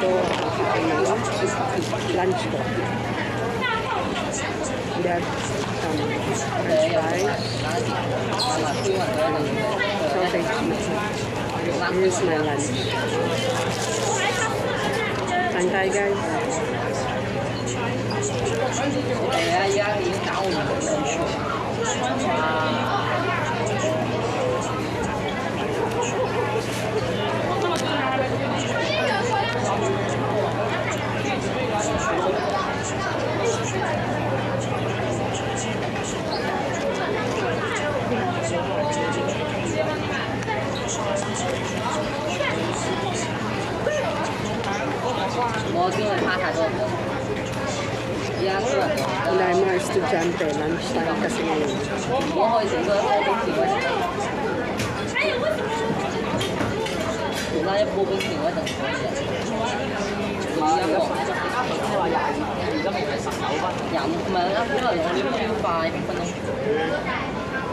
到外面去吃 lunch 吧。来，我们去吃 lunch 大家。我今日发太多，一样是等你妈去占牌，lunch time 恩，我唔开心个，我开心个。差唔多，我一铺冰淇淋，我等阵开始一次。我一个，你啱啱你话廿五，而家咪系十九分，廿五唔系啊，因为我呢个超快，五分钟。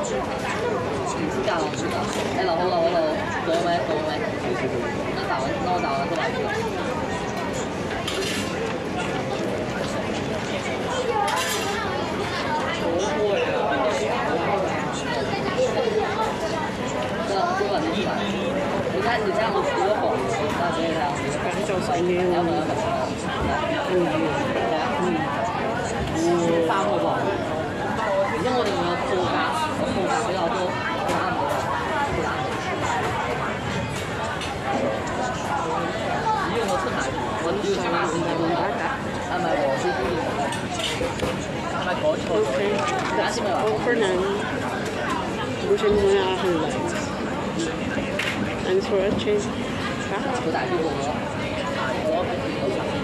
全教，全教，你留好，留好。多没多没，那倒那倒了是吧？哦，好这么多啊！好，感觉就是牛牛 Okay, that's all for now. Busin mo na aking live. Thanks for watching. Bye!